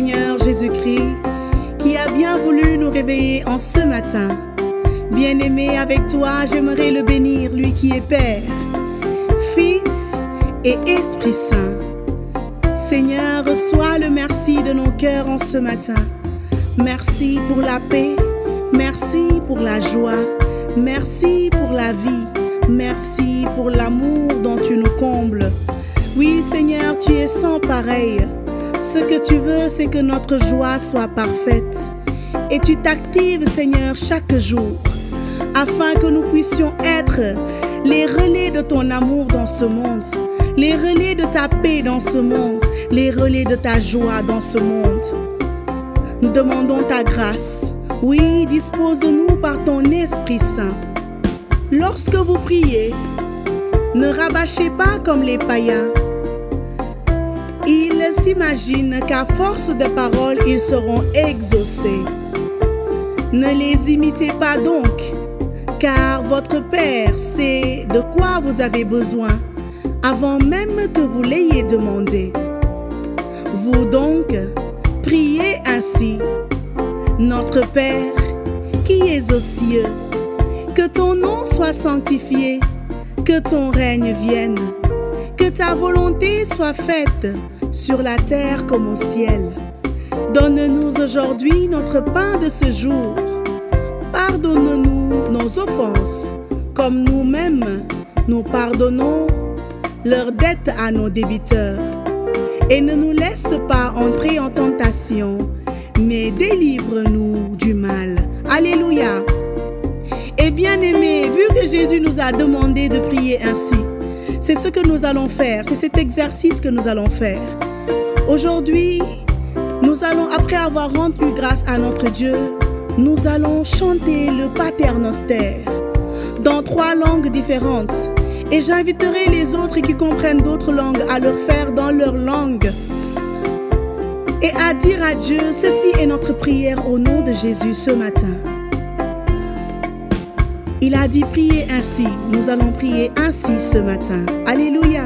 Seigneur Jésus-Christ qui a bien voulu nous réveiller en ce matin. Bien-aimé, avec toi, j'aimerais le bénir, lui qui est Père, Fils et Esprit Saint. Seigneur, reçois le merci de nos cœurs en ce matin. Merci pour la paix, merci pour la joie, merci pour la vie, merci pour l'amour dont tu nous combles. Oui, Seigneur, tu es sans pareil. Ce que tu veux, c'est que notre joie soit parfaite. Et tu t'actives, Seigneur, chaque jour, afin que nous puissions être les relais de ton amour dans ce monde, les relais de ta paix dans ce monde, les relais de ta joie dans ce monde. Nous demandons ta grâce. Oui, dispose-nous par ton Esprit Saint. Lorsque vous priez, ne rabâchez pas comme les païens. S'imaginent qu'à force de paroles, ils seront exaucés. Ne les imitez pas donc, car votre Père sait de quoi vous avez besoin avant même que vous l'ayez demandé. Vous donc, priez ainsi. Notre Père, qui es aux cieux, que ton nom soit sanctifié, que ton règne vienne, que ta volonté soit faite sur la terre comme au ciel. Donne-nous aujourd'hui notre pain de ce jour. Pardonne-nous nos offenses, comme nous-mêmes nous pardonnons leurs dettes à nos débiteurs. Et ne nous laisse pas entrer en tentation, mais délivre-nous du mal. Alléluia. Et bien aimé, vu que Jésus nous a demandé de prier ainsi, c'est ce que nous allons faire, c'est cet exercice que nous allons faire. Aujourd'hui, nous allons, après avoir rendu grâce à notre Dieu, nous allons chanter le Paternoster dans trois langues différentes. Et j'inviterai les autres qui comprennent d'autres langues à le faire dans leur langue. Et à dire à Dieu, ceci est notre prière au nom de Jésus ce matin. Il a dit prier ainsi. Nous allons prier ainsi ce matin. Alléluia.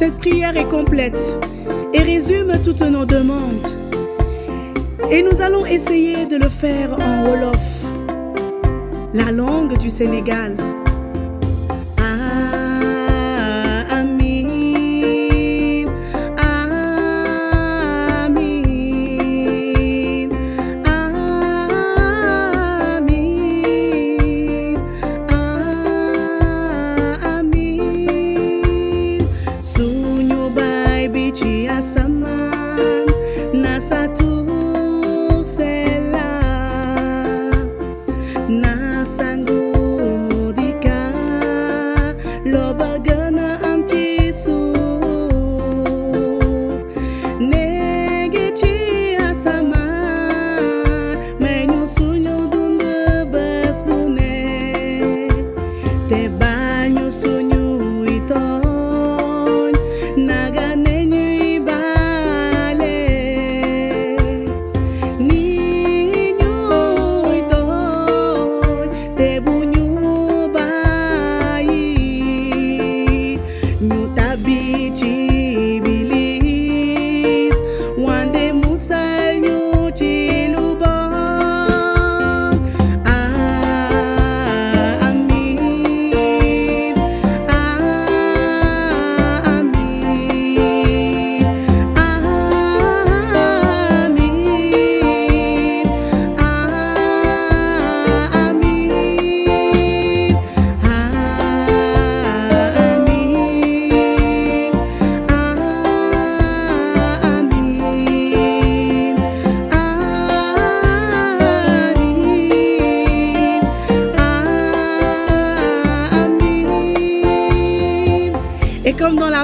Cette prière est complète et résume toutes nos demandes. Et nous allons essayer de le faire en Wolof, la langue du Sénégal.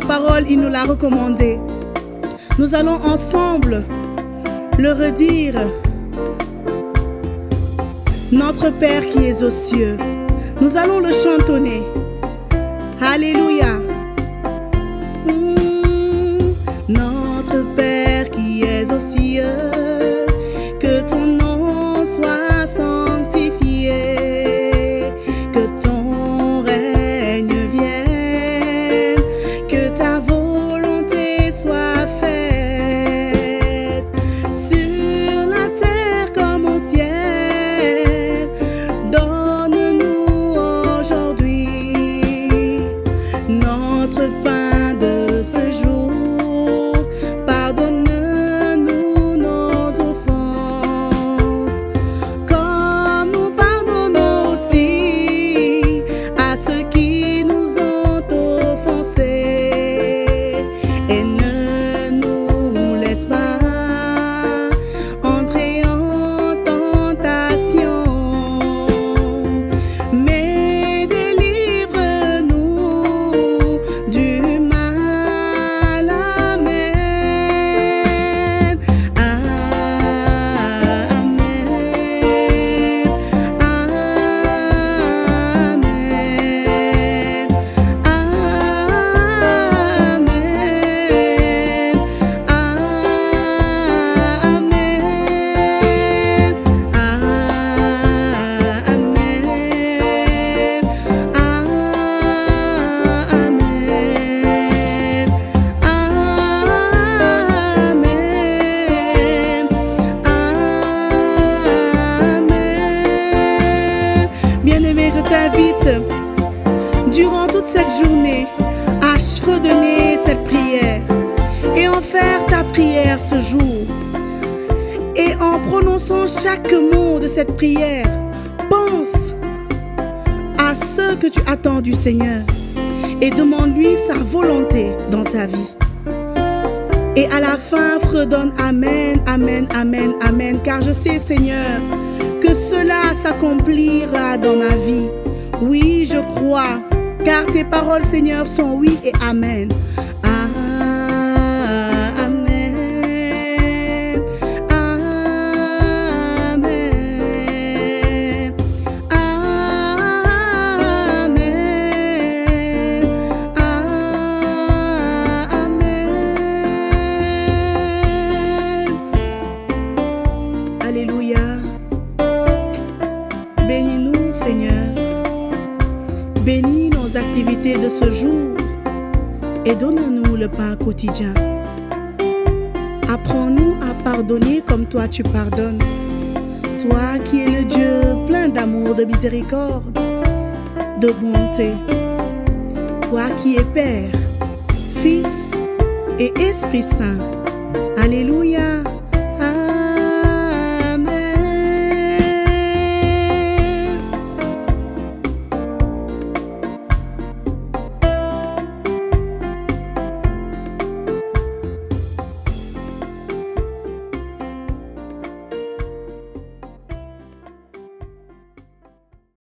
Parole, il nous l'a recommandé. Nous allons ensemble le redire. Notre Père qui es aux cieux, nous allons le chantonner. Alléluia. Ce jour. Et en prononçant chaque mot de cette prière, pense à ce que tu attends du Seigneur et demande-lui sa volonté dans ta vie. Et à la fin, redonne Amen, Amen, Amen, Amen, car je sais, Seigneur, que cela s'accomplira dans ma vie. Oui, je crois, car tes paroles, Seigneur, sont oui et. Amen. Donne-nous le pain quotidien. Apprends-nous à pardonner comme toi tu pardonnes. Toi qui es le Dieu plein d'amour, de miséricorde, de bonté. Toi qui es Père, Fils et Esprit Saint. Alléluia.